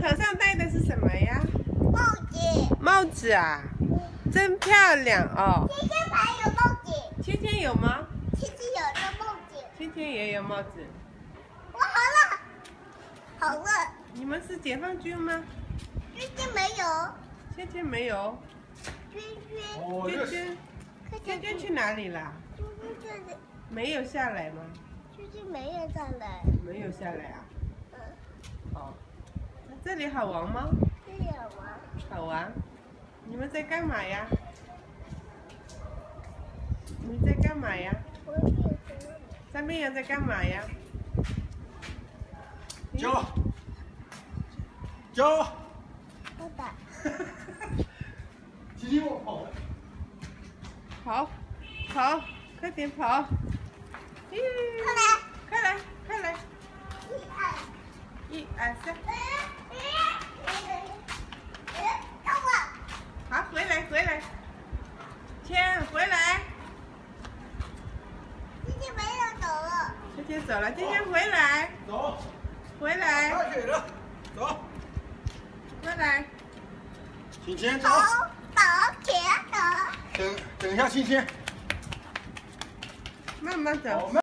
头上戴的是什么呀？帽子，帽子啊，真漂亮哦。天天，还有帽子，天天有吗？天天有，戴帽子。天天也有帽子。我好了，好了。你们是解放军吗？天天没有，天天没有。娟娟，娟娟去哪里了？娟娟，去没有下来吗？娟娟没有下来，没有下来啊。这里好玩吗？这里有吗？好玩。你们在干嘛呀？你们在干嘛呀？三边羊在干嘛呀？教，教，爸爸，芊芊我跑了，跑，跑，快点跑！了，芊芊走了，今天回来，走，回来，下水了，走，回来。芊芊走走，，走，铁走。等等一下，青青，慢慢走。